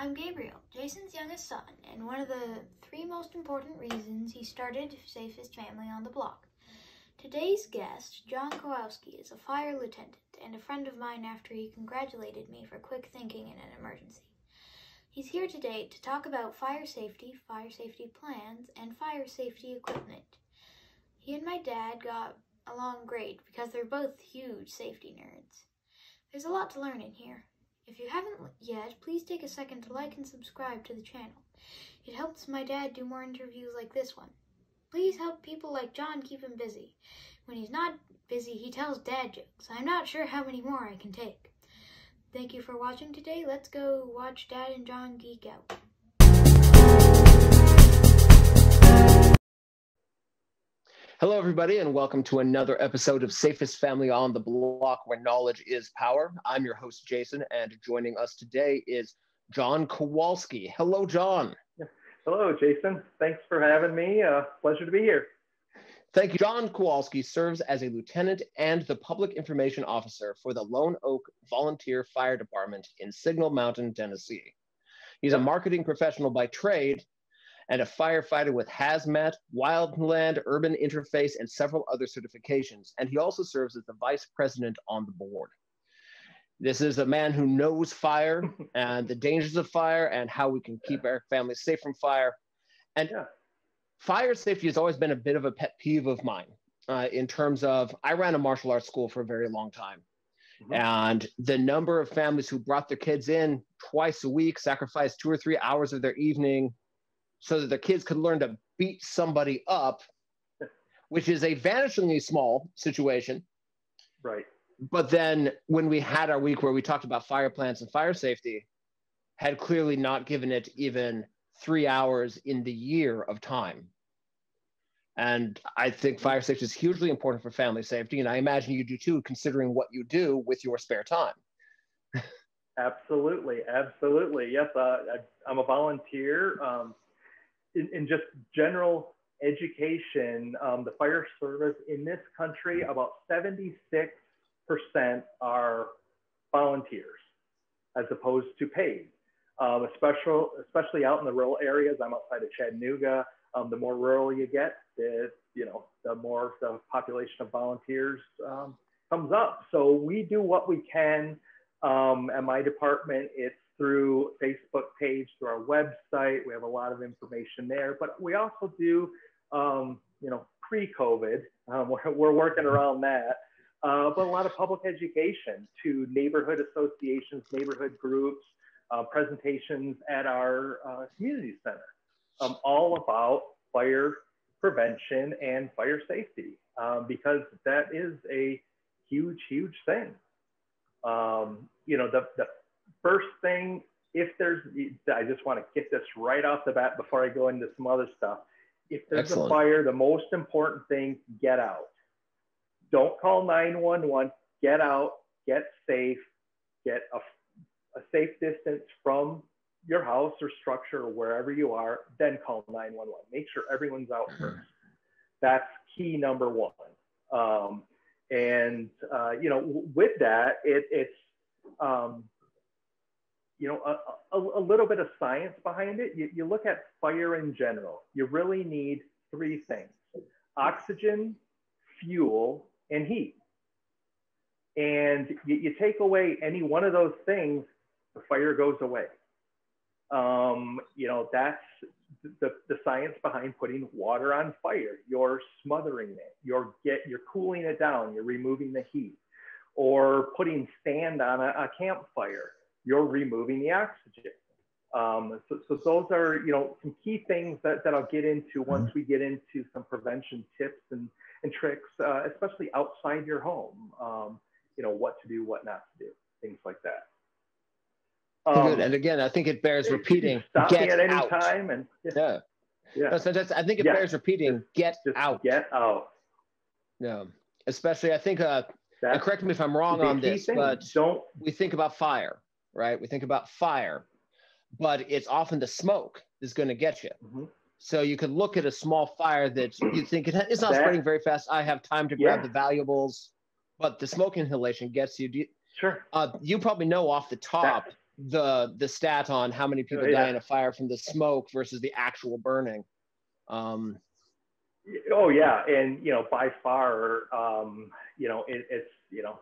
I'm Gabriel, Jason's youngest son, and one of the three most important reasons he started to Safest Family on the Block. Today's guest, John Kowalski, is a fire lieutenant and a friend of mine after he congratulated me for quick thinking in an emergency. He's here today to talk about fire safety, fire safety plans, and fire safety equipment. He and my dad got along great because they're both huge safety nerds. There's a lot to learn in here. If you haven't yet, please take a second to like and subscribe to the channel. It helps my dad do more interviews like this one. Please help people like John keep him busy. When he's not busy, he tells dad jokes. I'm not sure how many more I can take. Thank you for watching today. Let's go watch Dad and John geek out. Hello, everybody, and welcome to another episode of Safest Family on the Block, where knowledge is power. I'm your host, Jason, and joining us today is John Kowalski. Hello, John. Hello, Jason. Thanks for having me. Uh, pleasure to be here. Thank you. John Kowalski serves as a lieutenant and the public information officer for the Lone Oak Volunteer Fire Department in Signal Mountain, Tennessee. He's a marketing professional by trade and a firefighter with hazmat, wildland, urban interface, and several other certifications. And he also serves as the vice president on the board. This is a man who knows fire and the dangers of fire and how we can keep our families safe from fire. And yeah. fire safety has always been a bit of a pet peeve of mine uh, in terms of I ran a martial arts school for a very long time. Mm-hmm. And the number of families who brought their kids in twice a week, sacrificed two or three hours of their evening so that their kids could learn to beat somebody up, which is a vanishingly small situation. Right. But then when we had our week where we talked about fire plants and fire safety, had clearly not given it even three hours in the year of time. And I think fire safety is hugely important for family safety. And I imagine you do too, considering what you do with your spare time. absolutely. Absolutely. Yes. Uh, I, am a volunteer. Um, in, in just general education, um, the fire service in this country, about 76% are volunteers as opposed to paid. Um, especially, especially out in the rural areas. I'm outside of Chattanooga. Um, the more rural you get, the, you know, the more the population of volunteers um, comes up. So we do what we can. Um, at my department, it's through Facebook page, through our website. We have a lot of information there, but we also do, um, you know, pre-COVID, um, we're, we're, working around that, uh, but a lot of public education to neighborhood associations, neighborhood groups, uh, presentations at our uh, community center, um, all about fire prevention and fire safety, um, because that is a huge, huge thing. Um, you know, the, the first thing, if there's, I just want to get this right off the bat before I go into some other stuff. If there's Excellent. a fire, the most important thing, get out. Don't call 911. Get out, get safe, get a, a safe distance from your house or structure or wherever you are, then call 911. Make sure everyone's out mm-hmm. first. That's key number one. Um, and uh, you know, with that, it, it's um, you know, a, a, a, little bit of science behind it. You, you look at fire in general, you really need three things oxygen, fuel, and heat. And you, you take away any one of those things, the fire goes away. Um, you know, that's the, the science behind putting water on fire. You're smothering it, you're, get, you're cooling it down, you're removing the heat. Or putting sand on a, a campfire you're removing the oxygen. Um, so, so, those are, you know, some key things that, that I'll get into once mm-hmm. we get into some prevention tips and, and tricks, uh, especially outside your home, um, you know, what to do, what not to do, things like that. Um, and again, I think it bears repeating. Stop get at any out. time. And yeah. Yeah. yeah. No, so that's, I think it yeah. bears repeating. Get just out. Get out. Yeah. Especially, I think, uh, correct me if I'm wrong on this, thing. but don't we think about fire right? We think about fire, but it's often the smoke is going to get you. Mm-hmm. So you could look at a small fire that you think it, it's not that, spreading very fast. I have time to grab yeah. the valuables, but the smoke inhalation gets you. you sure. Uh, you probably know off the top. That, the the stat on how many people Oh, yeah. die in a fire from the smoke versus the actual burning. Um, Oh yeah, and you know by far, um, you know it, it's you know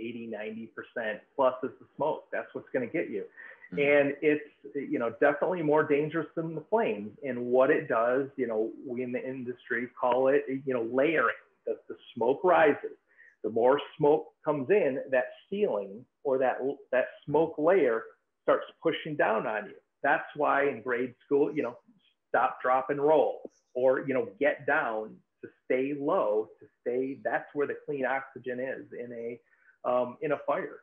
80, 90 percent plus is the smoke. That's what's going to get you, Mhm. and it's you know definitely more dangerous than the flames. And what it does, you know, we in the industry call it you know layering. The, the smoke rises. The more smoke comes in, that ceiling or that that smoke layer starts pushing down on you. That's why in grade school, you know, stop, drop, and roll or you know get down to stay low to stay that's where the clean oxygen is in a um, in a fire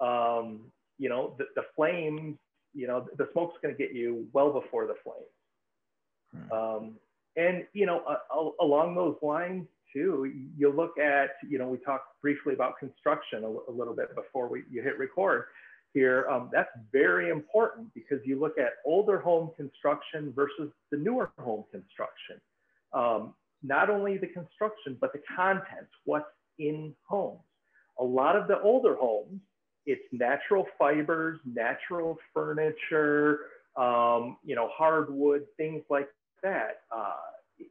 um, you know the, the flames you know the smoke's going to get you well before the flames um, and you know uh, along those lines too you look at you know we talked briefly about construction a, a little bit before we you hit record here, um, that's very important because you look at older home construction versus the newer home construction. Um, not only the construction, but the contents, what's in homes. A lot of the older homes, it's natural fibers, natural furniture, um, you know, hardwood, things like that. Uh,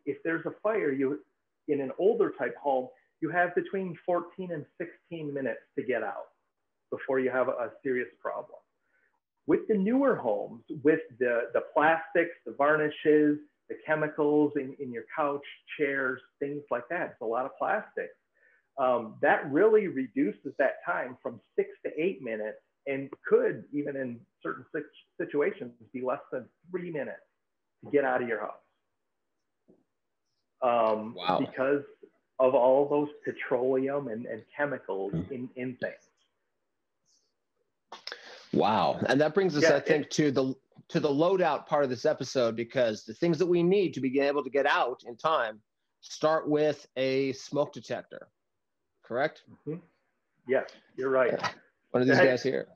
if there's a fire, you in an older type home, you have between 14 and 16 minutes to get out before you have a, serious problem. With the newer homes, with the, the plastics, the varnishes, the chemicals in, in your couch, chairs, things like that, it's a lot of plastics. Um, that really reduces that time from six to eight minutes and could, even in certain situations, be less than three minutes to get out of your house. Um, wow. Because of all those petroleum and, and chemicals in, in things. Wow. And that brings us, Yeah, I think, to the to the loadout part of this episode because the things that we need to be able to get out in time start with a smoke detector. Correct? Mm-hmm. Yes, you're right. One of these guys here.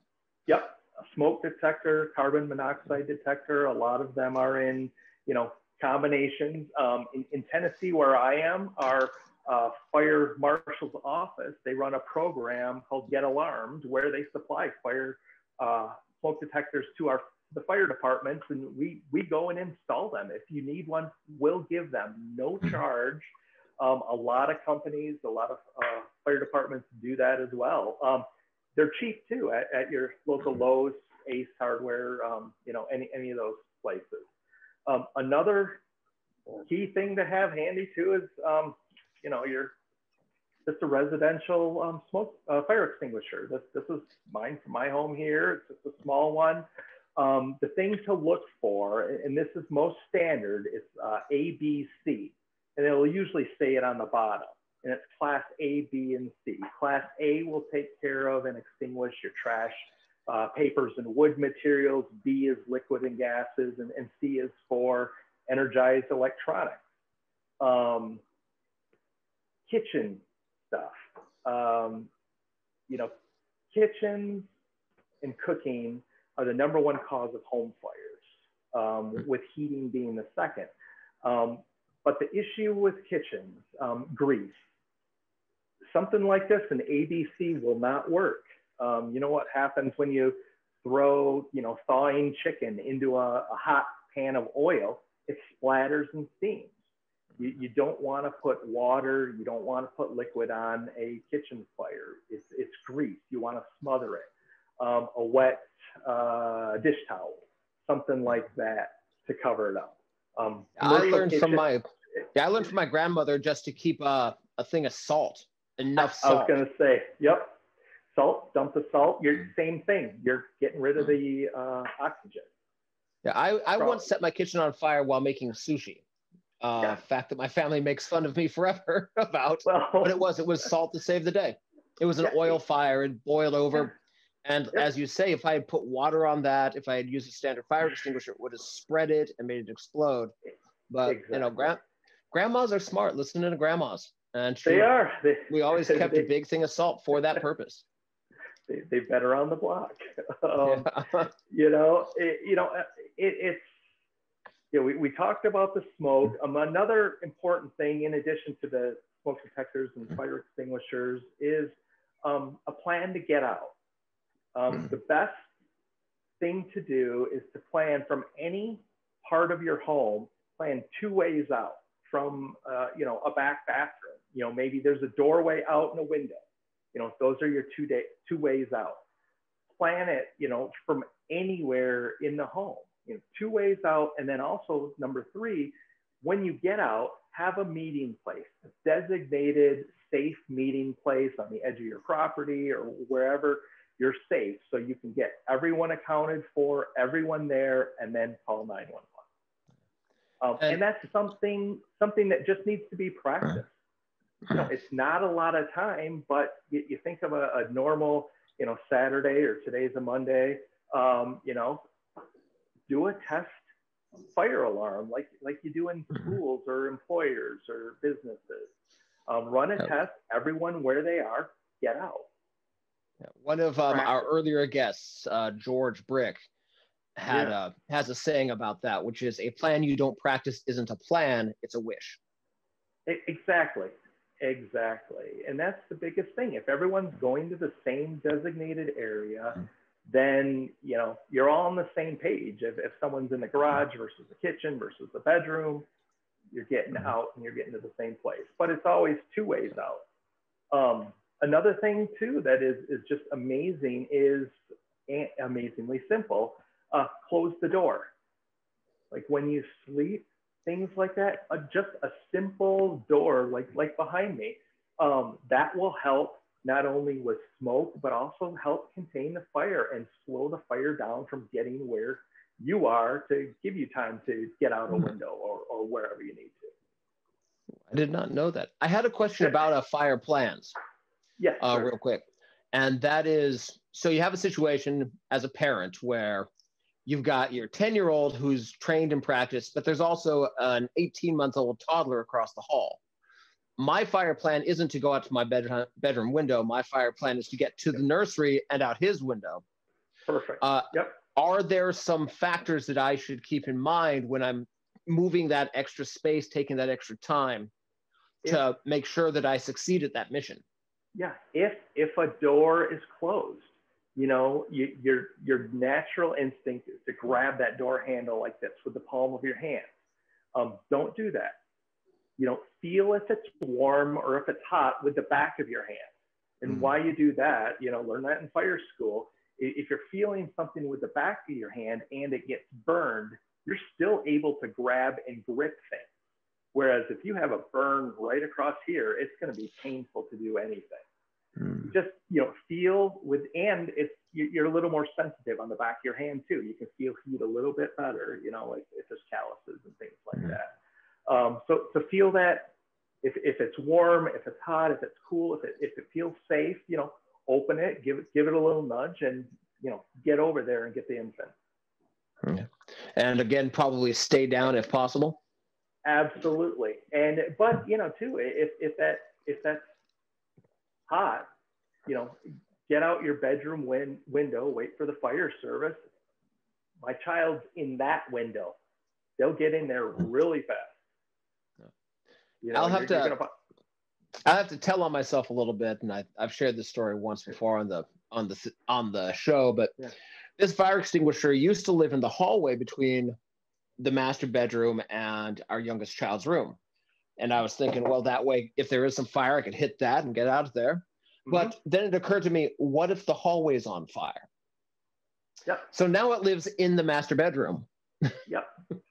Yep, a smoke detector, carbon monoxide detector. A lot of them are in, you know, combinations. Um, in, in Tennessee, where I am, our uh, fire marshal's office, they run a program called Get Alarmed, where they supply fire uh, smoke detectors to our the fire departments, and we we go and install them. If you need one, we'll give them no charge. Um, a lot of companies, a lot of uh, fire departments do that as well. Um, they're cheap too at, at your local Lowe's, Ace Hardware, um, you know, any any of those places. Um, another key thing to have handy too is, um, you know, your just a residential um, smoke uh, fire extinguisher. This this is mine for my home here. It's just a small one. Um, the thing to look for, and this is most standard, is uh, A, B, C, and it'll usually say it on the bottom. And it's class A, B, and C. Class A will take care of and extinguish your trash, uh, papers, and wood materials. B is liquid and gases, and, and C is for energized electronics. Um, kitchen stuff. Um, you know, kitchens and cooking are the number one cause of home fires, um, with heating being the second. Um, but the issue with kitchens, um, grease, something like this, an ABC will not work. Um, you know what happens when you throw, you know, thawing chicken into a, a hot pan of oil? It splatters and steams. You, you don't want to put water, you don't want to put liquid on a kitchen fire. It's, it's grease. You want to smother it. Um, a wet uh, dish towel, something like that to cover it up. Um, I learned from my yeah, I learned from my grandmother just to keep a, a thing of salt, enough salt. I was going to say, yep, salt, dump the salt. You're same thing. You're getting rid of the uh, oxygen. Yeah, I, I Probably. once set my kitchen on fire while making sushi. Uh, Yeah. Fact that my family makes fun of me forever about, Well, but it was it was salt to save the day. It was an Yeah. oil fire. It boiled over, and Yeah. as you say, if I had put water on that, if I had used a standard fire extinguisher, it would have spread it and made it explode. But you know, Exactly. grand, grandmas are smart. Listen to grandmas, and she, they are. They, we always kept they, a big thing of salt for that purpose. They, they've been around the block. Um, Yeah. you know, it, you know, uh, it, it's, you know, we, we talked about the smoke. Um, another important thing, in addition to the smoke detectors and fire extinguishers, is um, a plan to get out. Um, the best thing to do is to plan from any part of your home, plan two ways out from, uh, you know, a back bathroom. You know, maybe there's a doorway out and a window. You know, those are your two day, two ways out. Plan it, you know, from anywhere in the home. You know, two ways out, and then also number three, when you get out, have a meeting place, a designated safe meeting place on the edge of your property or wherever you're safe so you can get everyone accounted for, everyone there, and then call 911. Um, and, and, that's something something that just needs to be practiced. You know, it's not a lot of time, but you, you think of a, a, normal, you know, Saturday or today's a Monday, um, you know, do a test fire alarm like like you do in mm-hmm. schools or employers or businesses. Um, run a yep. test, everyone where they are, get out. One of um, our earlier guests, uh, George Brick, had yeah. a has a saying about that, which is a plan you don't practice isn't a plan; it's a wish. Exactly, exactly, and that's the biggest thing. If everyone's going to the same designated area, mm-hmm. then you know you're all on the same page. If, if someone's in the garage versus the kitchen versus the bedroom, you're getting mm-hmm. out and you're getting to the same place. But it's always two ways out. Um, another thing too that is is just amazing is amazingly simple uh, close the door. Like when you sleep, things like that, uh, just a simple door like, like behind me, um, that will help not only with smoke, but also help contain the fire and slow the fire down from getting where you are to give you time to get out a hmm. window or, or wherever you need to. I did not know that. I had a question about uh, fire plans. Yes. Uh. Real quick. And that is so you have a situation as a parent where you've got your 10 year old who's trained in practice, but there's also an 18 month old toddler across the hall. My fire plan isn't to go out to my bedroom, bedroom window. My fire plan is to get to the nursery and out his window. Perfect. Uh, yep. Are there some factors that I should keep in mind when I'm moving that extra space, taking that extra time if, to make sure that I succeed at that mission? Yeah. If if a door is closed, you know, you, your your natural instinct is to grab that door handle like this with the palm of your hand. Um, don't do that. You know, feel if it's warm or if it's hot with the back of your hand. And mm-hmm. why you do that, you know, learn that in fire school. If you're feeling something with the back of your hand and it gets burned, you're still able to grab and grip things. Whereas if you have a burn right across here, it's going to be painful to do anything. Mm. Just you know, feel with, and it's you're a little more sensitive on the back of your hand too. You can feel heat a little bit better, you know, like if there's calluses and things like mm. that. Um, so to feel that, if, if it's warm, if it's hot, if it's cool, if it if it feels safe, you know, open it, give it give it a little nudge, and you know, get over there and get the infant. Yeah. And again, probably stay down if possible. Absolutely, and but you know too, if if that if that's hot, you know, get out your bedroom win- window, wait for the fire service. My child's in that window. They'll get in there really fast. You know, I'll have to. Gonna... I have to tell on myself a little bit, and I, have shared this story once before on the on the on the show. But yeah. this fire extinguisher used to live in the hallway between the master bedroom and our youngest child's room. And I was thinking, well, that way, if there is some fire, I could hit that and get out of there. Mm-hmm. But then it occurred to me, what if the hallway is on fire? Yep. So now it lives in the master bedroom. yep.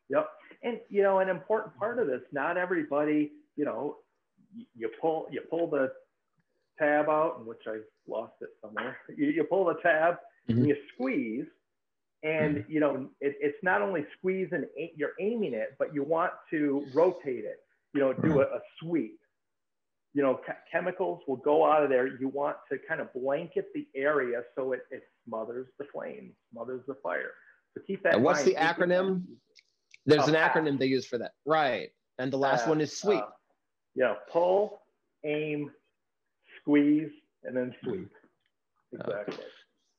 Yep. And you know, an important part of this, not everybody, you know, you pull you pull the tab out, in which I lost it somewhere. You, you pull the tab mm-hmm. and you squeeze, and mm-hmm. you know, it, it's not only squeeze and you're aiming it, but you want to rotate it you know, do a, a sweep. You know, chemicals will go out of there. You want to kind of blanket the area so it, it smothers the flame, smothers the fire. So keep that. And what's the acronym? There's an acronym they use for that, right? And the last uh, one is sweep. Uh, yeah, pull, aim, squeeze, and then sweep. Exactly.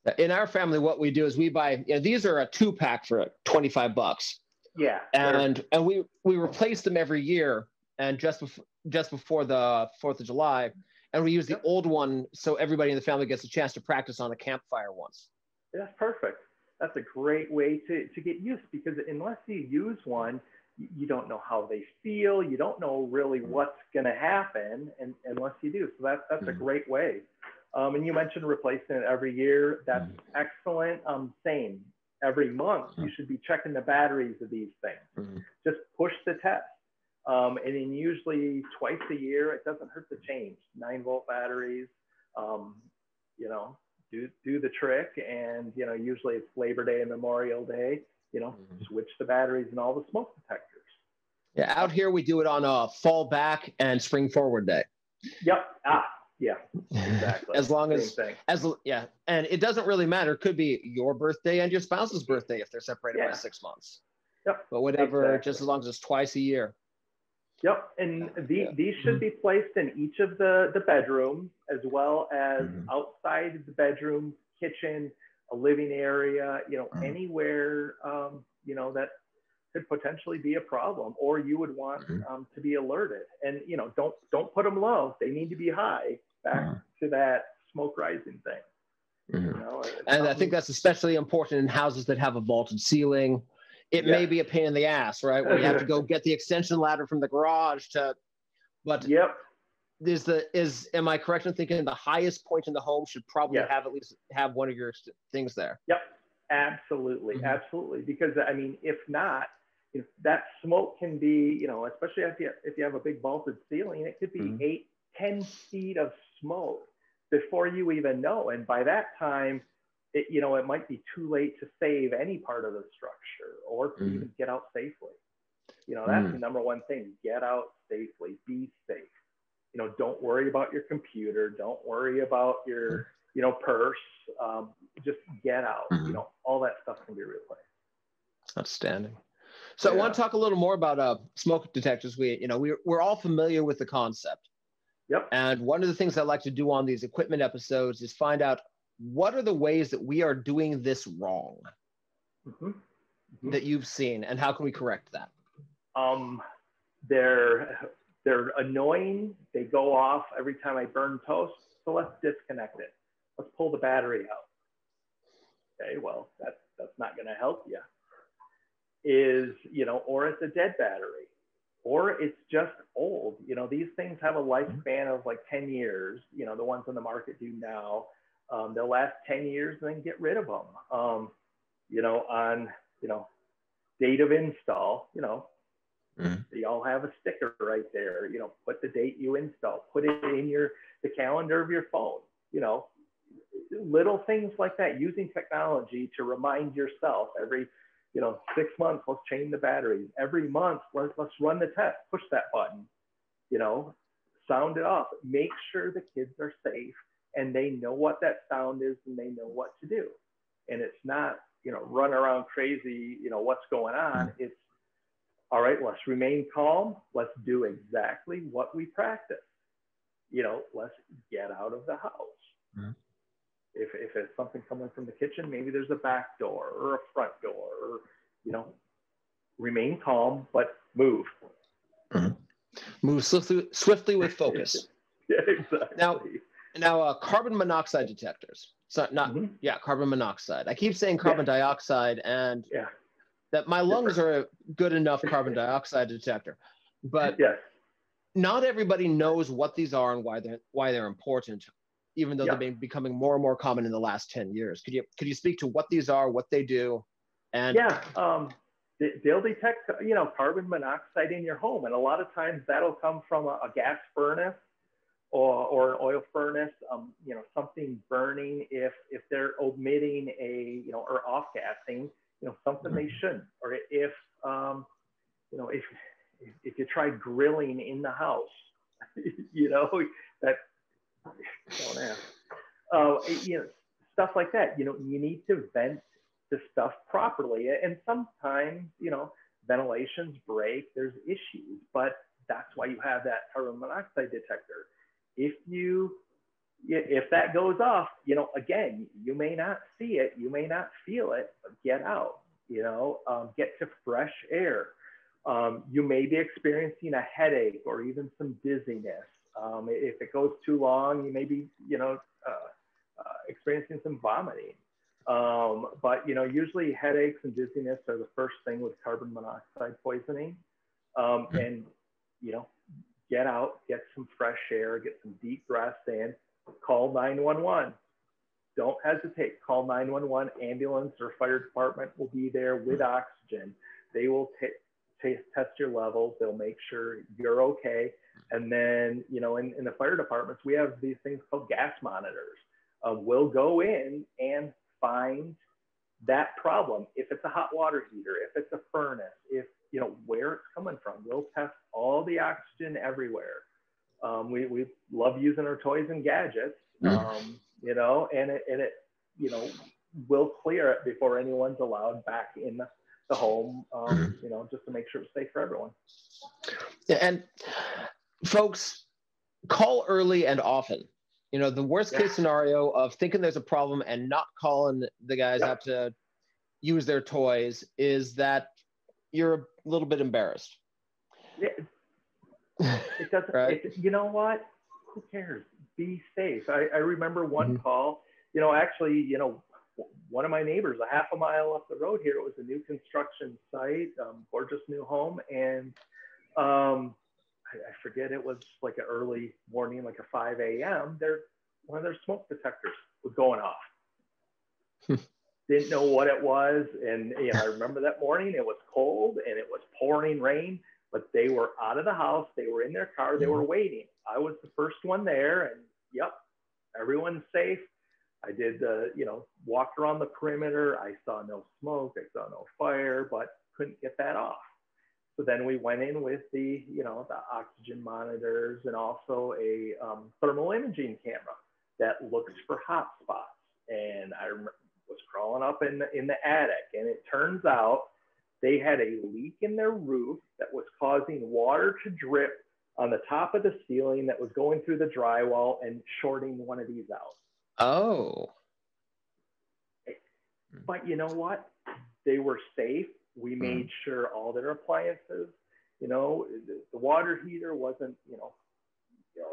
Uh, in our family, what we do is we buy. You know, these are a two pack for 25 bucks. Yeah. And and we we replace them every year and just before just before the Fourth of July, and we use the old one so everybody in the family gets a chance to practice on a campfire once. That's perfect. That's a great way to, to get used because unless you use one, you don't know how they feel. You don't know really mm-hmm. what's going to happen and, unless you do. So that's, that's mm-hmm. a great way. Um, and you mentioned replacing it every year. That's mm-hmm. excellent. Um, same. Every month, you should be checking the batteries of these things. Mm-hmm. Just push the test. Um, and then usually twice a year, it doesn't hurt to change nine volt batteries. Um, you know, do do the trick, and you know, usually it's Labor Day and Memorial Day. You know, mm-hmm. switch the batteries and all the smoke detectors. Yeah, out here we do it on a fall back and spring forward day. Yep. Ah, yeah, exactly. as long as, as yeah, and it doesn't really matter. It could be your birthday and your spouse's birthday if they're separated yeah. by six months. Yep. But whatever, exactly. just as long as it's twice a year. Yep, and the, yeah. these should be placed in each of the, the bedrooms as well as mm-hmm. outside the bedroom, kitchen, a living area, you know, mm-hmm. anywhere, um, you know, that could potentially be a problem or you would want mm-hmm. um, to be alerted. And, you know, don't, don't put them low. They need to be high back mm-hmm. to that smoke rising thing. Mm-hmm. You know, and I think that's especially important in houses that have a vaulted ceiling it yeah. may be a pain in the ass, right? Where you have to go get the extension ladder from the garage to, but yep. Is the is am I correct in thinking the highest point in the home should probably have at least have one of your things there? Yep, absolutely, mm-hmm. absolutely. Because I mean, if not, if that smoke can be, you know, especially if you if you have a big vaulted ceiling, it could be mm-hmm. eight, ten feet of smoke before you even know. And by that time, it, you know, it might be too late to save any part of the structure or to mm. even get out safely. You know, that's mm. the number one thing. Get out safely. Be safe. You know, don't worry about your computer. Don't worry about your, mm. you know, purse. Um, just get out. Mm-hmm. You know, all that stuff can be replaced. Outstanding. So yeah. I want to talk a little more about uh, smoke detectors. We, you know, we, we're all familiar with the concept. Yep. And one of the things I like to do on these equipment episodes is find out what are the ways that we are doing this wrong mm-hmm. Mm-hmm. that you've seen and how can we correct that? Um, they're they're annoying. They go off every time i burn toast so let's disconnect it. Let's pull the battery out. Okay well that's that's not going to help you is you know or it's a dead battery or it's just old. You know these things have a mm-hmm. lifespan of like 10 years you know the ones on the market do now um, they'll last 10 years and then get rid of them. Um, you know, on, you know, date of install, you know, mm-hmm. they all have a sticker right there, you know, put the date you install, put it in your, the calendar of your phone, you know, little things like that, using technology to remind yourself every, you know, six months, let's change the batteries. Every month, let's, let's run the test, push that button, you know, sound it off, make sure the kids are safe and they know what that sound is and they know what to do. And it's not, you know, run around crazy, you know, what's going on. Mm-hmm. It's all right, let's remain calm. Let's do exactly what we practice. You know, let's get out of the house. Mm-hmm. If, if it's something coming from the kitchen, maybe there's a back door or a front door, or, you know, remain calm, but move. Mm-hmm. Move swiftly, swiftly with focus. yeah, exactly. Now, now, uh, carbon monoxide detectors. So not mm-hmm. yeah, carbon monoxide. I keep saying carbon yeah. dioxide, and yeah. that my lungs are a good enough carbon dioxide detector, but yes. not everybody knows what these are and why they're why they're important. Even though yeah. they've been becoming more and more common in the last ten years, could you could you speak to what these are, what they do, and yeah, um, they'll detect you know carbon monoxide in your home, and a lot of times that'll come from a, a gas furnace or, or an oil furnace, um, you know, something burning if if they're omitting a, you know, or off gassing, you know, something they mm-hmm. shouldn't, or if, um, you know, if if you try grilling in the house, you know, that don't ask, uh, you know, stuff like that. You know, you need to vent the stuff properly, and sometimes, you know, ventilations break. There's issues, but that's why you have that carbon monoxide detector if you if that goes off, you know, again, you may not see it, you may not feel it, get out, you know, um, get to fresh air. Um, you may be experiencing a headache or even some dizziness Um, if it goes too long, you may be, you know, uh, uh, experiencing some vomiting. Um, but you know, usually headaches and dizziness are the first thing with carbon monoxide poisoning. Um, hmm. and you know, get out, get some fresh air, get some deep breaths in, call 911. Don't hesitate. Call 911. Ambulance or fire department will be there with hmm. oxygen. They will t- t- test your levels. They'll make sure you're okay. And then, you know, in, in the fire departments, we have these things called gas monitors. Uh, we'll go in and find that problem. If it's a hot water heater, if it's a furnace, if, you know, where it's coming from, we'll test all the oxygen everywhere. Um, we, we love using our toys and gadgets, mm. um, you know, and it, and it, you know, will clear it before anyone's allowed back in the, the home, um, mm. you know, just to make sure it's safe for everyone. Yeah, and folks, call early and often. You know, the worst case scenario of thinking there's a problem and not calling the guys yeah. out to use their toys is that you're a little bit embarrassed. It, it doesn't, right? It, you know what? Who cares? Be safe. I, I remember one mm-hmm. call, you know, actually, you know, one of my neighbors, a half a mile up the road here, it was a new construction site, um, gorgeous new home. And um, I, I forget it was like an early morning, like a 5 a.m. Their one of their smoke detectors was going off. Didn't know what it was, and you know, I remember that morning. It was cold and it was pouring rain, but they were out of the house. They were in their car. They were mm-hmm. waiting. I was the first one there, and yep, everyone's safe. I did the, you know, walked around the perimeter. I saw no smoke. I saw no fire, but couldn't get that off. So then we went in with the, you know, the oxygen monitors and also a um, thermal imaging camera that looks for hot spots. And I was crawling up in the, in the attic, and it turns out they had a leak in their roof that was causing water to drip on the top of the ceiling that was going through the drywall and shorting one of these out. Oh. But you know what? They were safe we hmm. made sure all their appliances, you know, the, the water heater wasn't, you know,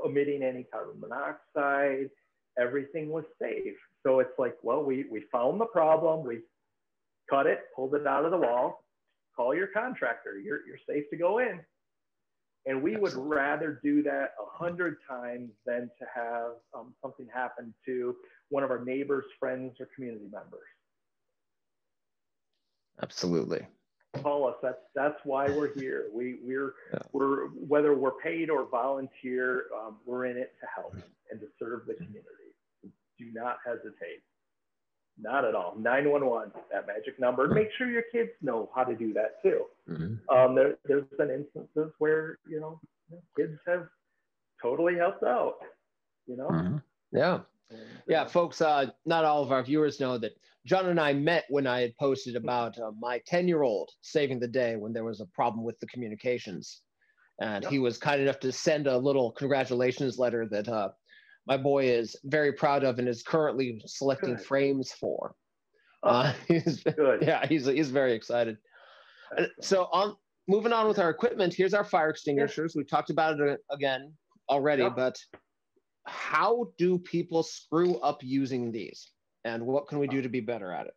emitting any carbon monoxide. Everything was safe. So it's like, well, we, we found the problem. We cut it, pulled it out of the wall. Call your contractor. You're, you're safe to go in. And we Absolutely. would rather do that a hundred times than to have um, something happen to one of our neighbors, friends, or community members. Absolutely. Call us. That's that's why we're here. We we're yeah. we're whether we're paid or volunteer, um, we're in it to help and to serve the community. Do not hesitate. Not at all. 911, that magic number. Make sure your kids know how to do that too. Mm-hmm. Um, there, there's been instances where, you know, kids have totally helped out, you know? Mm-hmm. Yeah. And, yeah, uh, folks, uh, not all of our viewers know that John and I met when I had posted about uh, my 10 year old saving the day when there was a problem with the communications. And yep. he was kind enough to send a little congratulations letter that uh, my boy is very proud of and is currently selecting good. frames for. Oh, uh, he's, good. Yeah, he's, he's very excited. So on moving on with our equipment, here's our fire extinguishers. We talked about it uh, again already, yep. but how do people screw up using these? and what can we do to be better at it?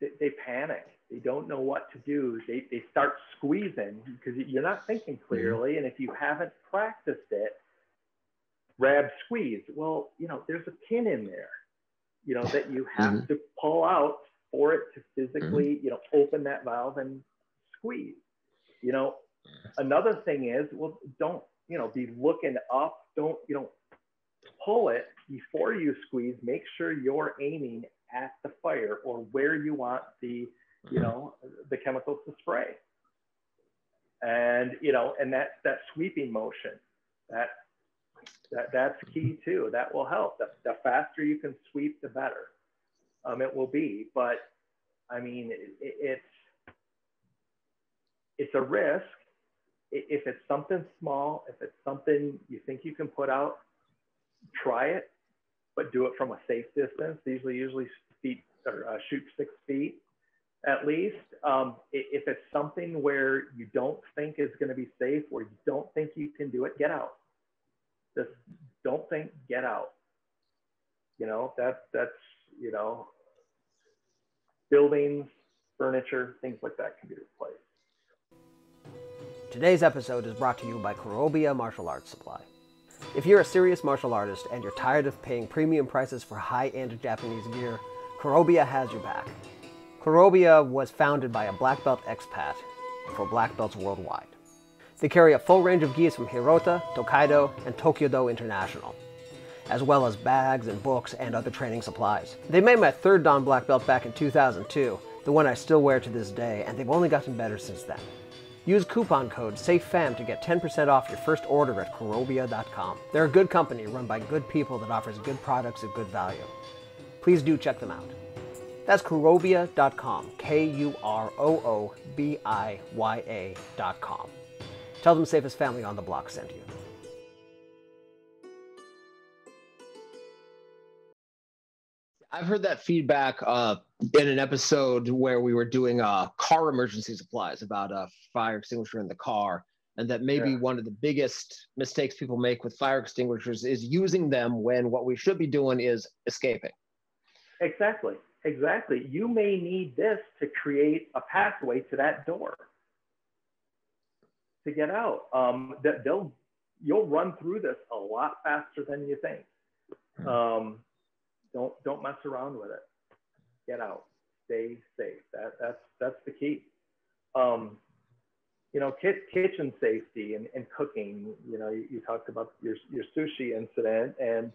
They, they panic. They don't know what to do. They, they start squeezing because you're not thinking mm-hmm. clearly. Mm-hmm. And if you haven't practiced it, grab, squeeze. Well, you know, there's a pin in there, you know, that you have mm-hmm. to pull out for it to physically, mm-hmm. you know, open that valve and squeeze. You know, another thing is, well, don't, you know, be looking up. Don't, you know, pull it before you squeeze, make sure you're aiming at the fire or where you want the, you mm-hmm. know, the chemicals to spray. And, you know, and that, that sweeping motion, that, that, that's key too. That will help. The, the faster you can sweep, the better um, it will be. But I mean, it, it's, it's a risk. If it's something small, if it's something you think you can put out, try it but do it from a safe distance. Usually, usually feet or uh, shoot six feet at least. Um, if it's something where you don't think is going to be safe or you don't think you can do it, get out. Just don't think, get out. You know, that, that's, you know, buildings, furniture, things like that can be replaced. Today's episode is brought to you by Kuroobiya Martial Arts Supply. If you're a serious martial artist and you're tired of paying premium prices for high-end Japanese gear, Kuroobiya has your back. Kuroobiya was founded by a black belt expat for black belts worldwide. They carry a full range of gis from Hirota, Tokaido, and Tokyo-do International, as well as bags and books and other training supplies. They made my third dan black belt back in 2002, the one I still wear to this day, and they've only gotten better since then. Use coupon code SAFEFAM to get 10% off your first order at Kuroobiya.com. They're a good company run by good people that offers good products at good value. Please do check them out. That's Kuroobiya.com, K U R O O B I Y A.com. Tell them Safest Family on the Block sent you. I've heard that feedback uh, in an episode where we were doing uh, car emergency supplies about a fire extinguisher in the car, and that maybe Yeah. one of the biggest mistakes people make with fire extinguishers is using them when what we should be doing is escaping. Exactly, exactly. You may need this to create a pathway to that door to get out. Um, that they'll you'll run through this a lot faster than you think. Um, don't don't mess around with it. Get out. Stay safe. That that's that's the key. Um, you know, ki- kitchen safety and, and cooking. You know, you, you talked about your your sushi incident, and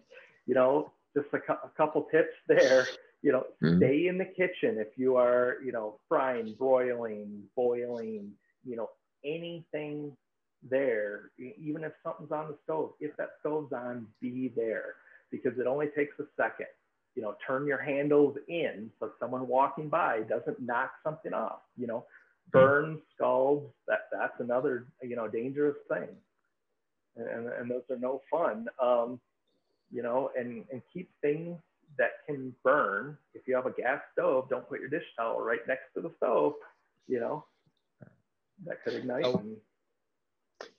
you know, just a, cou- a couple tips there. You know, Mhm. stay in the kitchen if you are, you know, frying, broiling, boiling. You know, anything there, even if something's on the stove, if that stove's on, be there because it only takes a second. You know, turn your handles in so someone walking by doesn't knock something off. You know, burns, scalds, that that's another you know dangerous thing, and and those are no fun. Um, you know, and and keep things that can burn. If you have a gas stove, don't put your dish towel right next to the stove. You know, that could ignite. Oh. and-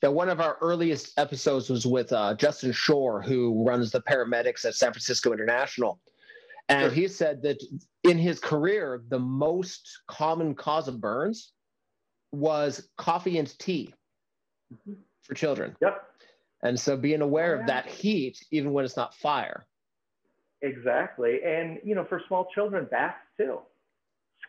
Now, one of our earliest episodes was with uh, Justin Shore, who runs the paramedics at San Francisco International. And Sure. he said that in his career, the most common cause of burns was coffee and tea Mhm. for children. Yep. And so being aware Oh, of that heat, even when it's not fire. Exactly. And, you know, for small children, baths too.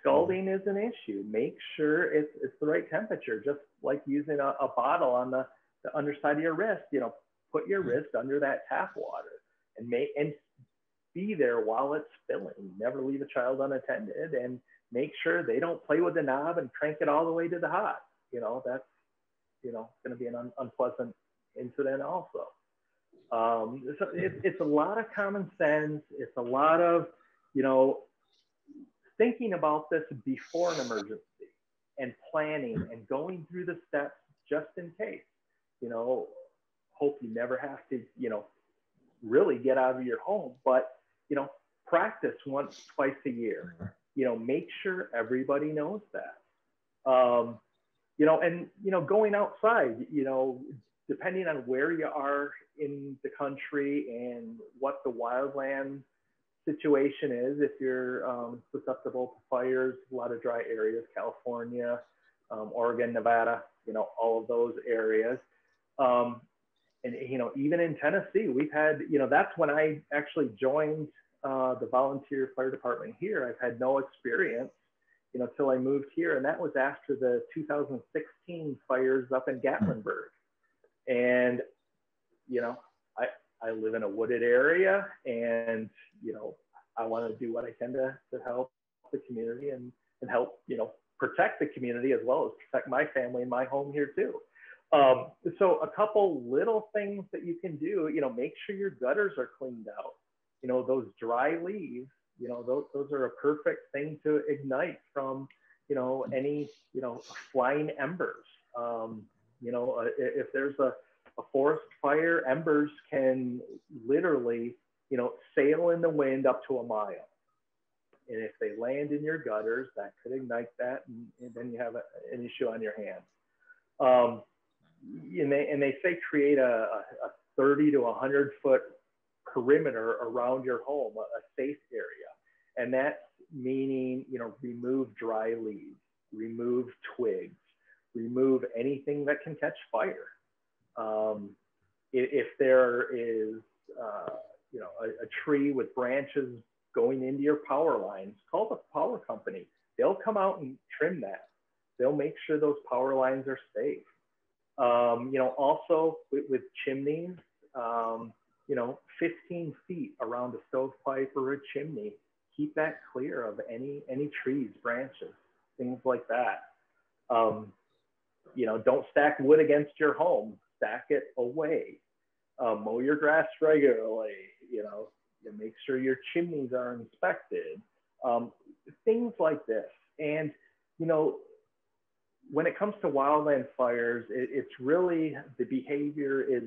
Scalding is an issue. Make sure it's, it's the right temperature, just like using a, a bottle on the, the underside of your wrist. You know, put your wrist under that tap water and make and be there while it's filling. Never leave a child unattended and make sure they don't play with the knob and crank it all the way to the hot. You know, that's, you know, going to be an un- unpleasant incident also. Um, so it, it's a lot of common sense. It's a lot of, you know, thinking about this before an emergency and planning and going through the steps just in case. You know, hope you never have to, you know, really get out of your home, but you know, practice once, twice a year. You know, make sure everybody knows that. Um, you know, and you know, going outside, you know, depending on where you are in the country and what the wildland situation is, if you're um, susceptible to fires, a lot of dry areas, California, um, Oregon, Nevada, you know, all of those areas. Um, and, you know, even in Tennessee, we've had, you know, that's when I actually joined uh, the volunteer fire department here. I've had no experience, you know, till I moved here. And that was after the 2016 fires up in Gatlinburg. And, you know, I, live in a wooded area and, you know, I want to do what I can to, to help the community and, and help, you know, protect the community as well as protect my family and my home here too. Um, so a couple little things that you can do, you know, make sure your gutters are cleaned out. You know, those dry leaves, you know, those, those are a perfect thing to ignite from, you know, any, you know, flying embers. Um, you know, uh, if there's a, a forest fire, embers can literally, you know, sail in the wind up to a mile. And if they land in your gutters, that could ignite that, and, and then you have a, an issue on your hands. Um, and they and they say create a, a, a 30 to 100 foot perimeter around your home, a, a safe area. And that's meaning, you know, remove dry leaves, remove twigs, remove anything that can catch fire. Um, if, there is, uh, you know, a, a tree with branches going into your power lines, call the power company. They'll come out and trim that. They'll make sure those power lines are safe. Um, you know, also with, with chimneys, um, you know, 15 feet around a stovepipe or a chimney, keep that clear of any any trees, branches, things like that. Um, you know, don't stack wood against your home. Stack it away. Uh, mow your grass regularly. You know, make sure your chimneys are inspected. Um, things like this. And you know, when it comes to wildland fires, it, it's really the behavior is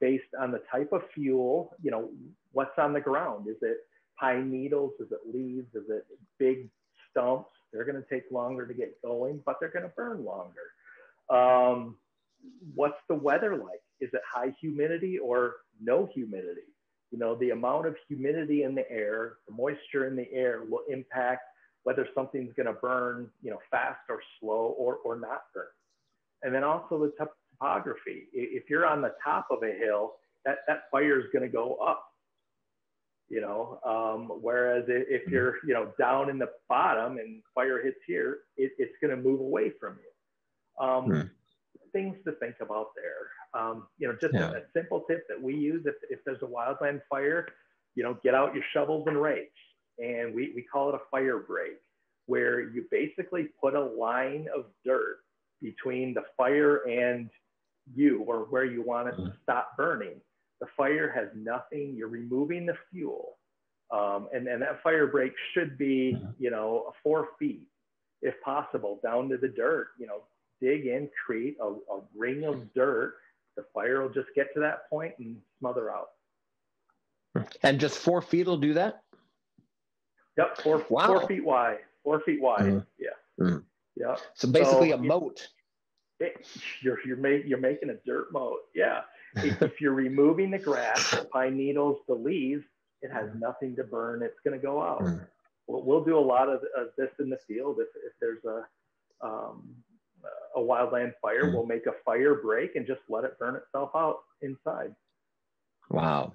based on the type of fuel. You know, what's on the ground? Is it pine needles? Is it leaves? Is it big stumps? They're going to take longer to get going, but they're going to burn longer. Um, what's the weather like? Is it high humidity or no humidity? You know, the amount of humidity in the air, the moisture in the air will impact whether something's going to burn, you know, fast or slow or, or not burn. And then also the topography. If you're on the top of a hill, that, that fire is going to go up you know um, whereas if mm-hmm. you're you know down in the bottom and fire hits here it, it's going to move away from you um, mm. Things to think about there um, you know just yeah. a, a, simple tip that we use if, if there's a wildland fire you know get out your shovels and rakes and we, we call it a fire break where you basically put a line of dirt between the fire and you or where you want it mm. to stop burning the fire has nothing. You're removing the fuel. Um, and, and that fire break should be, mm-hmm. you know, four feet, if possible, down to the dirt. You know, dig in, create a, a ring of dirt. The fire will just get to that point and smother out. And just four feet will do that? Yep, four, wow. four feet wide. Four feet wide. Mm-hmm. Yeah. Mm-hmm. Yeah. So basically so, a moat. It, you're you're, make, you're making a dirt moat. Yeah if, if you're removing the grass, the pine needles, the leaves, it has nothing to burn. It's going to go out. Mm. We'll, we'll, do a lot of, of, this in the field. If, if there's a, um, a wildland fire, mm. we'll make a fire break and just let it burn itself out inside. Wow.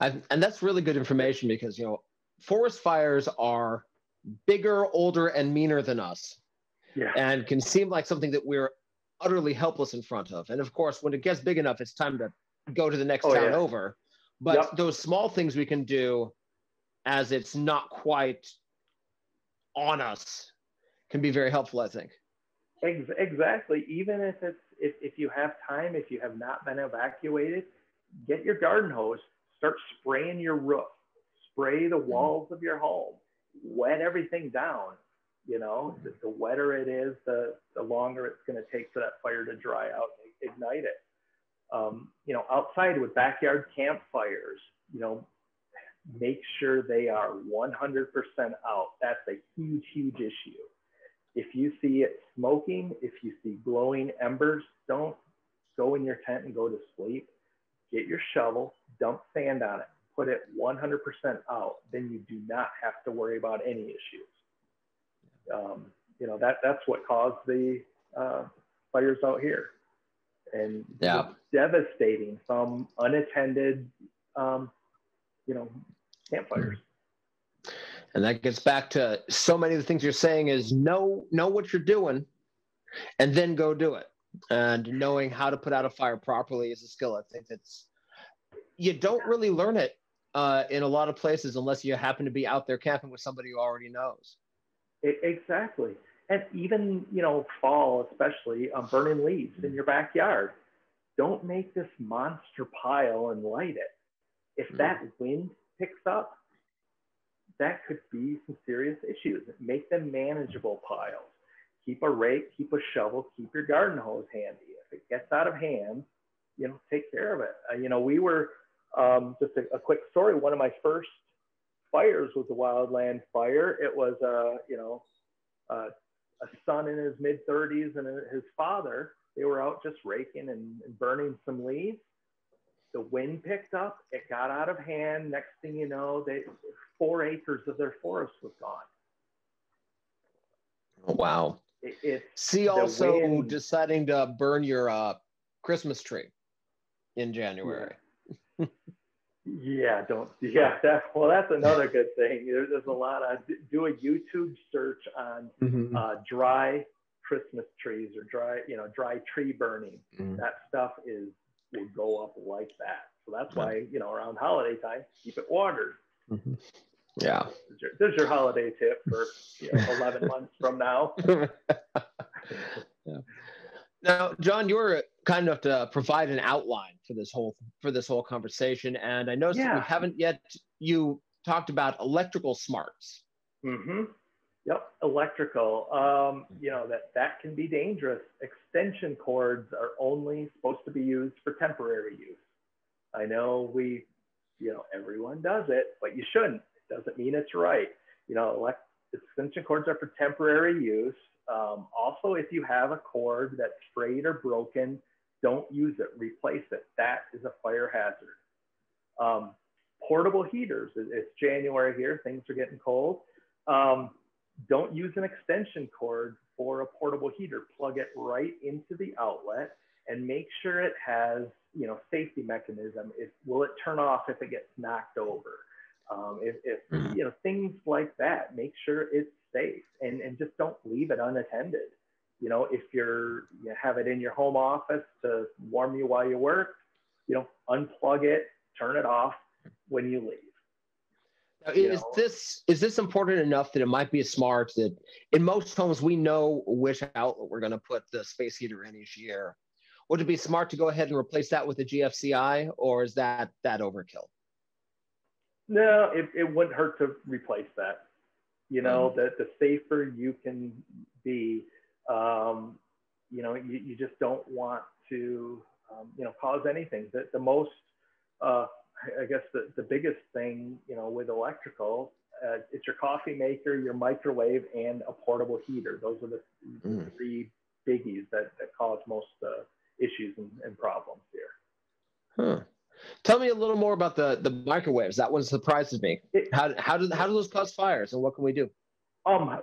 And that's really good information because, you know, forest fires are bigger, older, and meaner than us. Yeah. And can seem like something that we're utterly helpless in front of. And of course, when it gets big enough, it's time to go to the next oh, town yeah. over. But yep. those small things we can do as it's not quite on us can be very helpful, I think. Exactly. Even if it's if, if you have time, if you have not been evacuated, get your garden hose, start spraying your roof, spray the mm-hmm. walls of your home, wet everything down. You know, the, the wetter it is, the, the longer it's going to take for that fire to dry out and ignite it. Um, you know, outside with backyard campfires, you know, make sure they are 100% out. That's a huge, huge issue. If you see it smoking, if you see glowing embers, don't go in your tent and go to sleep. Get your shovel, dump sand on it, put it 100% out. Then you do not have to worry about any issues um, you know that that's what caused the uh, fires out here, and yeah, devastating. Some unattended, um, you know, campfires. And that gets back to so many of the things you're saying is know know what you're doing, and then go do it. And knowing how to put out a fire properly is a skill. I think that's you don't really learn it uh, in a lot of places unless you happen to be out there camping with somebody who already knows. Exactly. And even, you know, fall, especially um, burning leaves in your backyard. Don't make this monster pile and light it. If mm-hmm. that wind picks up, that could be some serious issues. Make them manageable piles. Keep a rake, keep a shovel, keep your garden hose handy. If it gets out of hand, you know, take care of it. Uh, you know, we were um, just a, a, quick story. One of my first fires was a wildland fire. It was, uh, you know, uh, a son in his mid 30s and his father. They were out just raking and, and burning some leaves. The wind picked up, it got out of hand. Next thing you know, they four acres of their forest was gone. Oh, wow. It, it See also wind- deciding to burn your uh, Christmas tree in January. yeah, don't yeah. That well, that's another good thing. There, there's a lot of do a YouTube search on Mhm. uh, dry Christmas trees or dry you know dry tree burning. Mhm. That stuff is will go up like that. So that's why you know around holiday time keep it watered. Mhm. Yeah. There's your, there's your holiday tip for you know, 11 months from now. yeah. Now, John, you were kind enough to provide an outline for this whole for this whole conversation, and I noticed that we haven't yet. You talked about electrical smarts. hmm Yep, electrical. Um, you know that that can be dangerous. Extension cords are only supposed to be used for temporary use. I know we, you know, everyone does it, but you shouldn't. It doesn't mean it's right. You know, elect- extension cords are for temporary use. Um, also, if you have a cord that's frayed or broken, don't use it. Replace it. That is a fire hazard. Um, portable heaters. It's January here. Things are getting cold. Um, don't use an extension cord for a portable heater. Plug it right into the outlet and make sure it has, you know, safety mechanism. If, will it turn off if it gets knocked over? Um, if, if, Mhm. you know, things like that, make sure it's safe and, and just don't leave it unattended. You know, if you're, you have it in your home office to warm you while you work, you know, unplug it, turn it off when you leave. Is know. this is this important enough that it might be smart that in most homes we know which outlet we're going to put the space heater in each year? Would it be smart to go ahead and replace that with a GFCI, or is that that overkill? No, it, it wouldn't hurt to replace that. You know, Mm-hmm. that the safer you can be, um, you know, you, you just don't want to, um, you know, cause anything. The, the most, uh, I- guess the, the biggest thing, you know, with electrical, uh, it's your coffee maker, your microwave, and a portable heater. Those are the Mm. three biggies that, that cause most uh, issues and, and problems here. Huh. Tell me a little more about the the microwaves. That one surprises me. It- How how do how do those cause fires, and what can we do? um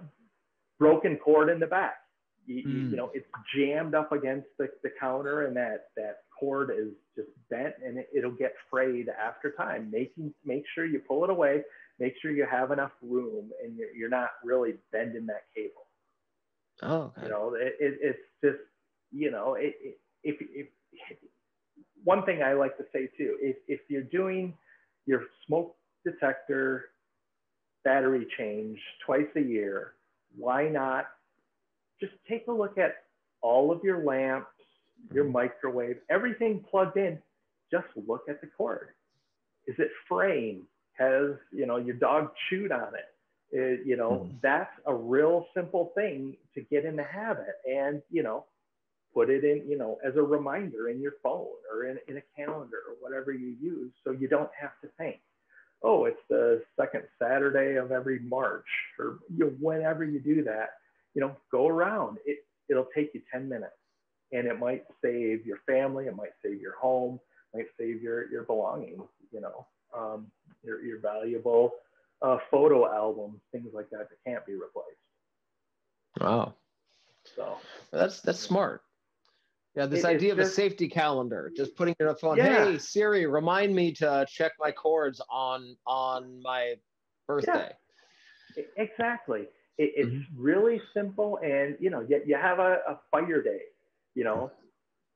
broken cord in the back you, you- Mm. you know it's jammed up against the, the counter and that that cord is just bent and it, it'll get frayed after time. Making make sure you pull it away. Make sure you have enough room and you're, you're not really bending that cable. Oh, you know it, it, it's just you know it, it, if, if one thing i like to say too if, if you're doing your smoke detector battery change twice a year why not just take a look at all of your lamps your microwave everything plugged in just look at the cord is it fraying has you know your dog chewed on it it, you know, Mhm. that's a real simple thing to get in the habit and, you know, put it in, you know, as a reminder in your phone or in, in a calendar or whatever you use so you don't have to think, oh, it's the second Saturday of every March or you know, whenever you do that, you know, go around. It, it'll take you 10 minutes and it might save your family, it might save your home, it might save your, your belongings, you know, um, your, your valuable uh, photo albums, things like that that can't be replaced. Wow, So that's that's smart. Yeah, this It- idea of a safety calendar, just putting it on a phone. Yeah. Hey Siri, remind me to check my cords on on my birthday. e- exactly, it, it's Mm-hmm. really simple, and you know, you, you have a, a fire day, you know,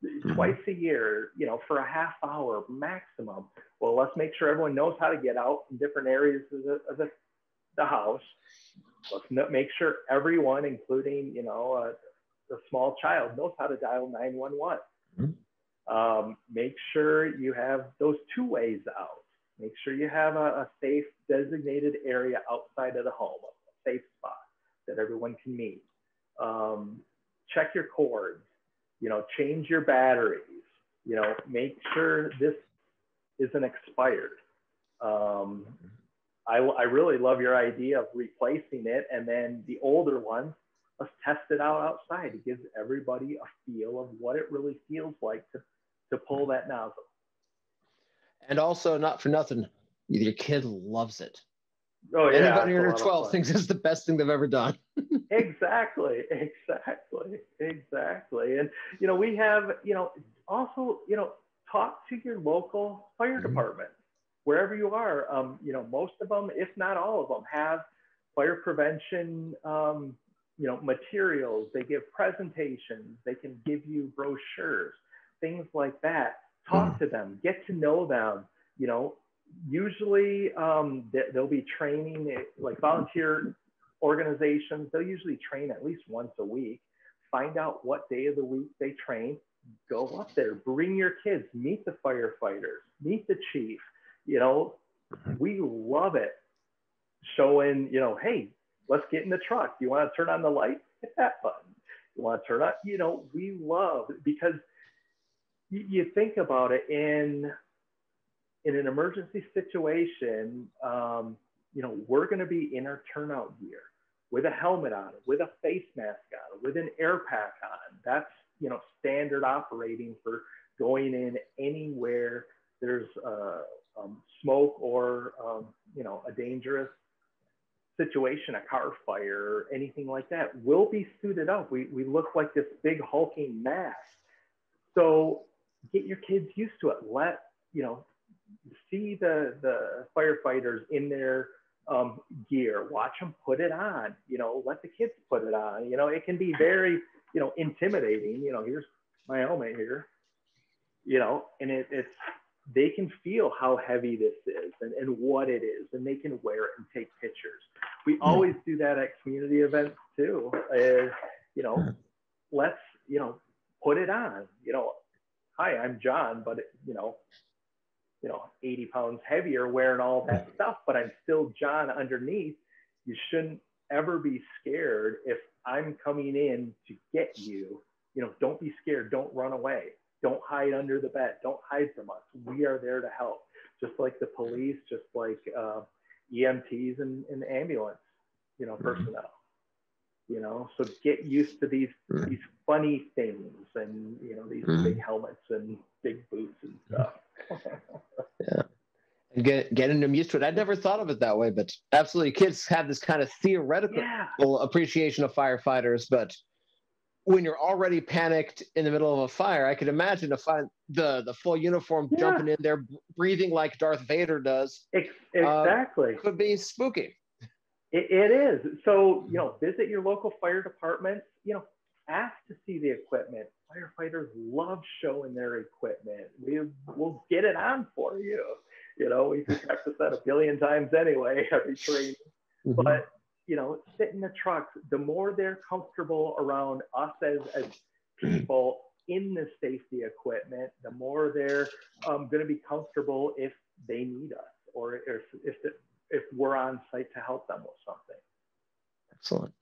Mm-hmm. twice a year, you know, for a half hour maximum. Well, let's make sure everyone knows how to get out in different areas of the, of the, the house. Let's no- make sure everyone, including, you know, a, a small child, knows how to dial 911. Mhm. Um, make sure you have those two ways out. Make sure you have a, a safe designated area outside of the home, a safe spot that everyone can meet. Um, check your cords, you know, change your batteries, you know, make sure this isn't expired. Um, I, I really love your idea of replacing it and then the older ones, let's test it out outside. It gives everybody a feel of what it really feels like to, to pull that nozzle. And also, not for nothing, your kid loves it. Oh yeah. Anybody under 12 thinks it's the best thing they've ever done. exactly, exactly, exactly. And you know, we have, you know, also, you know, talk to your local fire mm-hmm. department wherever you are. Um, you know, most of them, if not all of them, have fire prevention um, you know, materials, they give presentations, they can give you brochures, things like that. Talk to them, get to know them. You know, usually um, they'll be training, like volunteer organizations, they'll usually train at least once a week. Find out what day of the week they train, go up there, bring your kids, meet the firefighters, meet the chief. You know, we love it showing, you know, hey, let's get in the truck. You want to turn on the light? Hit that button. You want to turn on, you know, we love because you, you think about it in in an emergency situation, um, you know, we're going to be in our turnout gear with a helmet on, with a face mask on, with an air pack on. That's you know standard operating for going in anywhere there's uh, um, smoke or um, you know a dangerous situation, a car fire, anything like that, we'll be suited up. We, we look like this big hulking mass. So get your kids used to it. Let, you know, see the, the firefighters in their um, gear, watch them put it on, you know, let the kids put it on. You know, it can be very, you know, intimidating. You know, here's my helmet here, you know, and it, it's, they can feel how heavy this is and, and what it is, and they can wear it and take pictures. We always do that at community events too. Is you know, let's you know put it on. You know, hi, I'm John, but you know, you know, 80 pounds heavier, wearing all that stuff, but I'm still John underneath. You shouldn't ever be scared if I'm coming in to get you. You know, don't be scared. Don't run away don't hide under the bed. Don't hide from us. We are there to help. Just like the police, just like uh, EMTs and, and ambulance, you know, mm-hmm. personnel. You know, so get used to these mm-hmm. these funny things and you know these mm-hmm. big helmets and big boots and stuff. yeah. And get, getting them used to it. I never thought of it that way, but absolutely, kids have this kind of theoretical yeah. appreciation of firefighters, but when you're already panicked in the middle of a fire, I could imagine a the the full uniform yeah. jumping in there, breathing like Darth Vader does. Uh, exactly, uh, could be spooky. It, it is. So you know, visit your local fire department. You know, ask to see the equipment. Firefighters love showing their equipment. We will get it on for you. You know, we practice that a billion times anyway every training. Mm-hmm. But you know, sit in the trucks, the more they're comfortable around us as, as people in the safety equipment, the more they're um, going to be comfortable if they need us or if, if, if we're on site to help them with something. Excellent.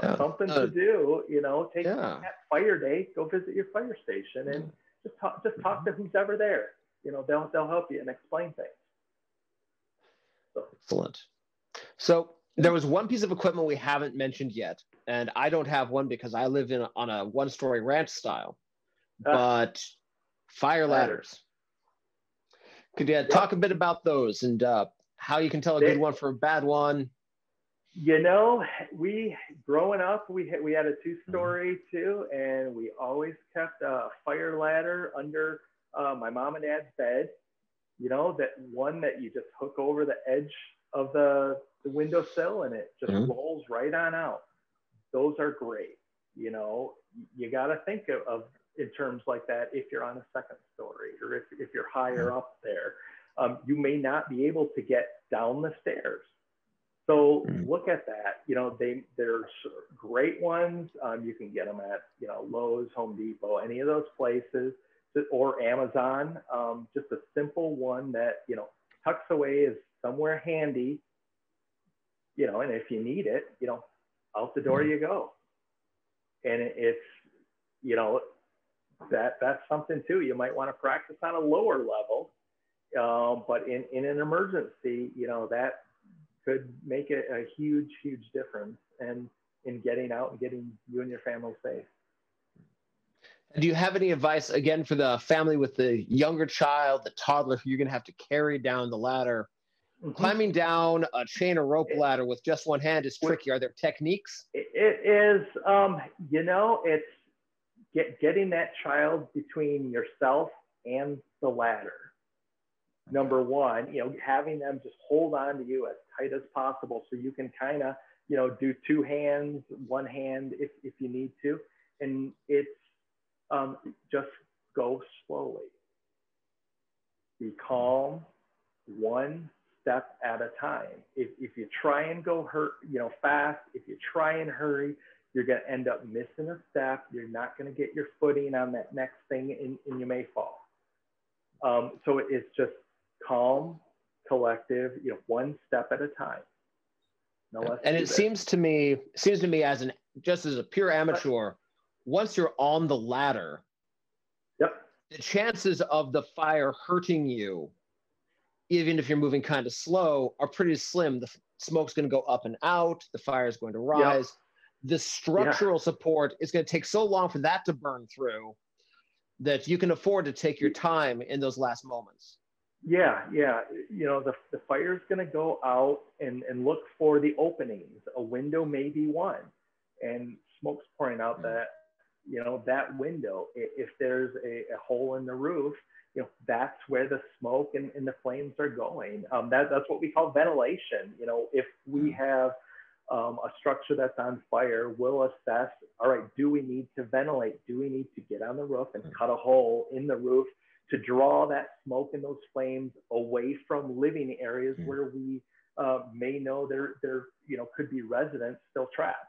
Just yeah. something uh, to do, you know, take yeah. fire day, go visit your fire station and just talk, just talk to who's ever there. You know, they'll, they'll help you and explain things. So. Excellent. So there was one piece of equipment we haven't mentioned yet, and I don't have one because I live in a, on a one-story ranch style. Uh, but fire ladders. Could you talk a bit about those and uh, how you can tell a good one from a bad one? You know, we growing up, we had, we had a two-story mm-hmm. too, and we always kept a fire ladder under uh, my mom and dad's bed. You know, that one that you just hook over the edge of the the windowsill and it just mm-hmm. rolls right on out. Those are great. You know, you got to think of, of, in terms like that if you're on a second story or if, if you're higher mm-hmm. up there. Um, you may not be able to get down the stairs. So mm-hmm. look at that. You know, they there's great ones. Um, you can get them at you know Lowe's, Home Depot, any of those places, or Amazon. Um, just a simple one that you know tucks away is somewhere handy you know, and if you need it, you know, out the door mm-hmm. you go. And it's, you know, that that's something too. You might want to practice on a lower level, um, but in, in an emergency, you know, that could make a, a huge, huge difference and in getting out and getting you and your family safe. Do you have any advice again for the family with the younger child, the toddler who you're going to have to carry down the ladder? Mm-hmm. Climbing down a chain or rope ladder with just one hand is tricky. Are there techniques? it is, um, you know, it's get, getting that child between yourself and the ladder. Number one, you know, having them just hold on to you as tight as possible so you can kind of, you know, do two hands, one hand if, if you need to. And it's um, just go slowly. Be calm, one step at a time. If, if you try and go hurt, you know, fast, if you try and hurry, you're going to end up missing a step. You're not going to get your footing on that next thing and, and you may fall. Um, so it's just calm, collective, you know, one step at a time. No less. And it seems to me, seems to me as an, just as a pure amateur, once you're on the ladder, yep. the chances of the fire hurting you, even if you're moving kind of slow, are pretty slim. The smoke's going to go up and out. The fire is going to rise. Yep. The structural yeah. support is going to take so long for that to burn through that you can afford to take your time in those last moments. Yeah, yeah. You know, the, the fire is going to go out and, and look for the openings. A window may be one. And smoke's pouring out mm-hmm. that you know, that window, if there's a, a, hole in the roof, you know, that's where the smoke and, and the flames are going. Um, that, that's what we call ventilation. You know, if we hmm. have um, a structure that's on fire, we'll assess, all right, do we need to ventilate? Do we need to get on the roof and hmm. cut a hole in the roof to draw that smoke and those flames away from living areas mm. where we uh, may know there, there, you know, could be residents still trapped?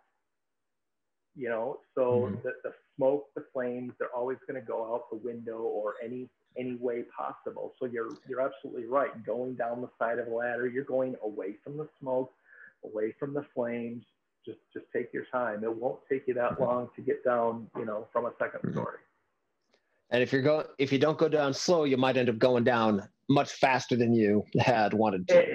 you know so mm-hmm. the, the smoke the flames they're always going to go out the window or any any way possible so you're you're absolutely right going down the side of the ladder you're going away from the smoke away from the flames just just take your time it won't take you that mm-hmm. long to get down you know from a 2nd mm-hmm. story and if you're going if you don't go down slow you might end up going down much faster than you had wanted to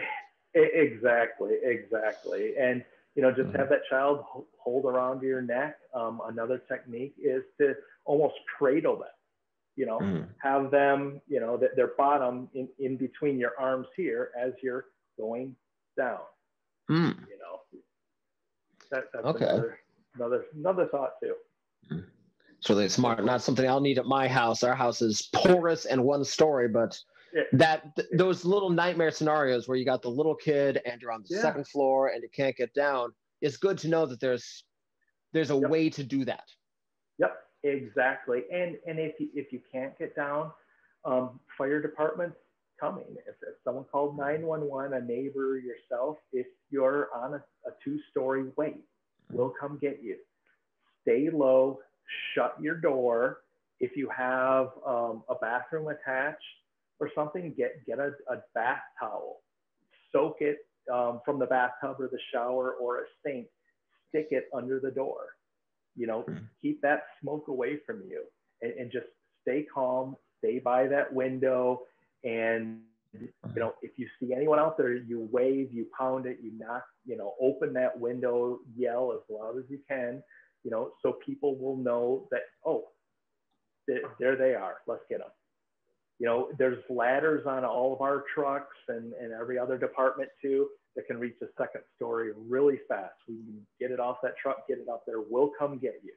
exactly exactly and you know, just mm-hmm. have that child hold around your neck. Um, another technique is to almost cradle them, you know, mm. have them, you know, th- their bottom in, in between your arms here as you're going down, mm. you know, that, that's okay. another, another, another thought too. Mm. It's really smart. Not something I'll need at my house. Our house is porous and one story, but that th- those little nightmare scenarios where you got the little kid and you're on the yeah. second floor and you can't get down it's good to know that there's there's a yep. way to do that yep exactly and and if you if you can't get down um, fire department's coming if, if someone called 911 a neighbor yourself if you're on a, a two-story wait, we'll come get you stay low shut your door. If you have um, a bathroom attached or something, get get a, a bath towel, soak it um, from the bathtub or the shower or a sink, stick it under the door. You know, mm-hmm. keep that smoke away from you, and, and just stay calm, stay by that window, and you know, if you see anyone out there, you wave, you pound it, you knock, you know, open that window, yell as loud as you can, you know, so people will know that, oh, there they are. Let's get them you know, there's ladders on all of our trucks and, and every other department too that can reach the second story really fast. We can get it off that truck, get it up there. We'll come get you.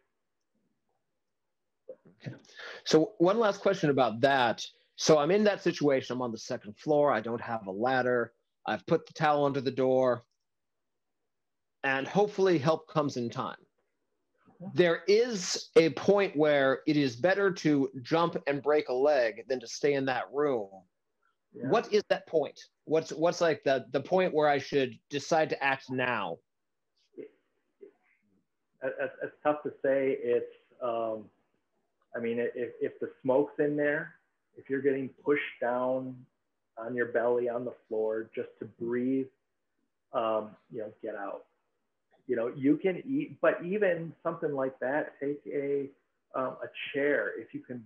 Okay. So one last question about that. So I'm in that situation. I'm on the second floor. I don't have a ladder. I've put the towel under the door, and hopefully help comes in time there is a point where it is better to jump and break a leg than to stay in that room. Yeah. What is that point? What's what's like the the point where I should decide to act now? It's, it's tough to say. It's um, I mean, if if the smoke's in there, if you're getting pushed down on your belly on the floor just to breathe, um, you know, get out you know you can eat but even something like that take a um, a chair if you can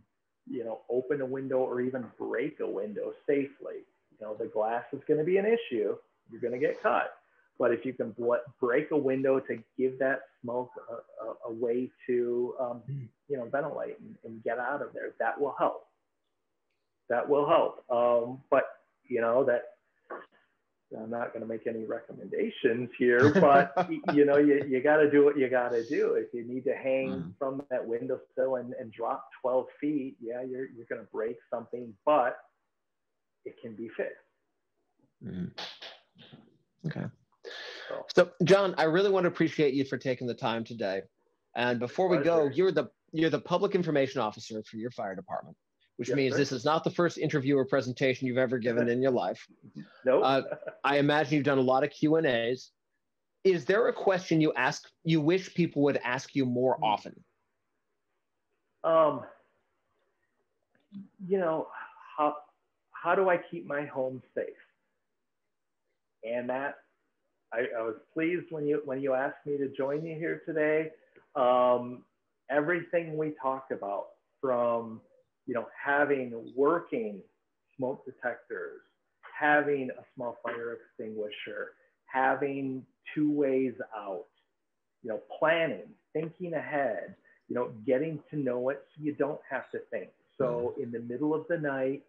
you know open a window or even break a window safely you know the glass is going to be an issue you're going to get cut but if you can break a window to give that smoke a, a, a way to, um, you know, ventilate and, and, get out of there, that will help. That will help. Um, but you know that I'm not going to make any recommendations here, but you know, you, you got to do what you got to do. If you need to hang mm. from that windowsill and, and drop 12 feet, yeah, you're, you're going to break something, but it can be fixed. Mm. Okay. So, John, I really want to appreciate you for taking the time today. And before we go, you're the you're the public information officer for your fire department, which yes, means sir. this is not the first interview or presentation you've ever given in your life. No. Nope. Uh, I imagine you've done a lot of Q and A's. Is there a question you ask you wish people would ask you more hmm. often? Um, you know, how how do I keep my home safe? And that I, I, was pleased when you when you asked me to join you here today. Um, everything we talked about, from you know having working smoke detectors, having a small fire extinguisher, having two ways out, you know, planning, thinking ahead, you know, getting to know it so you don't have to think. So mm-hmm. in the middle of the night,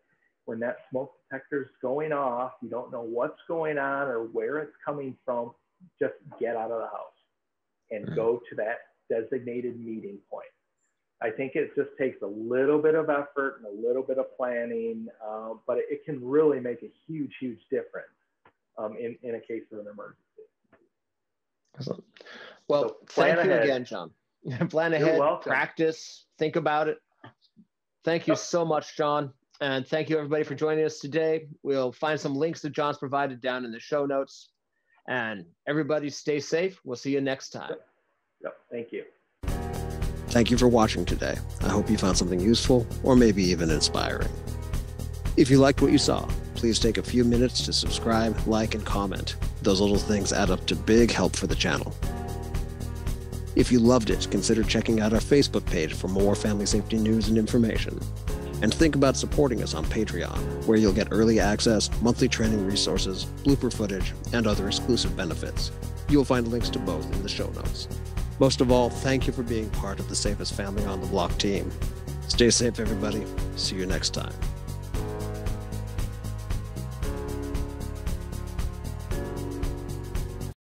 when that smoke detector is going off, you don't know what's going on or where it's coming from, just get out of the house and mm-hmm. go to that designated meeting point. I think it just takes a little bit of effort and a little bit of planning, uh, but it, can really make a huge, huge difference um, in, in a case of an emergency. Excellent. Well, so thank ahead. you again, John. plan ahead, practice, think about it. Thank you so much, John. And thank you everybody for joining us today. We'll find some links that John's provided down in the show notes. And everybody stay safe. We'll see you next time. Yep. Thank you. Thank you for watching today. I hope you found something useful or maybe even inspiring. If you liked what you saw, please take a few minutes to subscribe, like, and comment. Those little things add up to big help for the channel. If you loved it, consider checking out our Facebook page for more family safety news and information. And think about supporting us on Patreon, where you'll get early access, monthly training resources, blooper footage, and other exclusive benefits. You'll find links to both in the show notes. Most of all, thank you for being part of the safest family on the block team. Stay safe, everybody. See you next time.